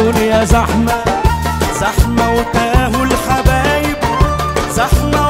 الدنيا زحمة زحمة وتاهوا الحبايب زحمة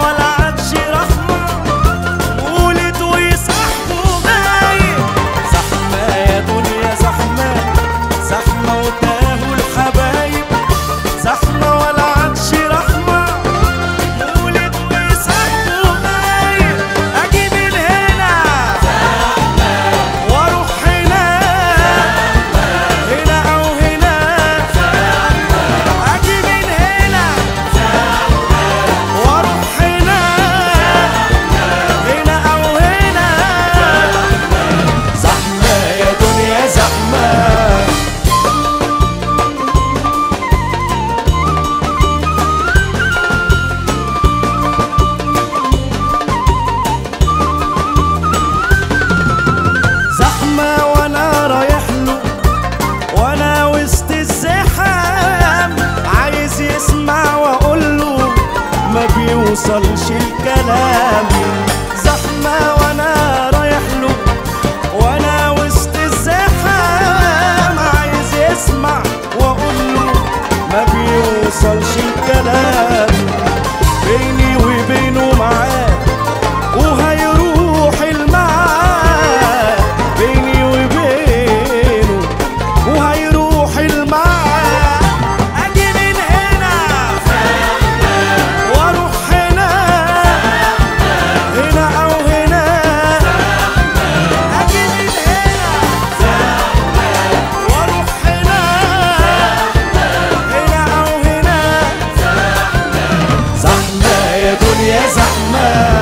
love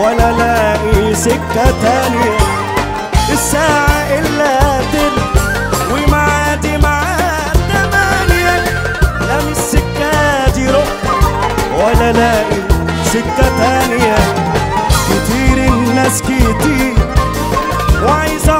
ولا لاقي سكة تانية الساعة إلا تل ومعادي معاد تمانية. لا مش السكة دي روح ولا لاقي سكة تانية. كتير الناس كتير وعايزة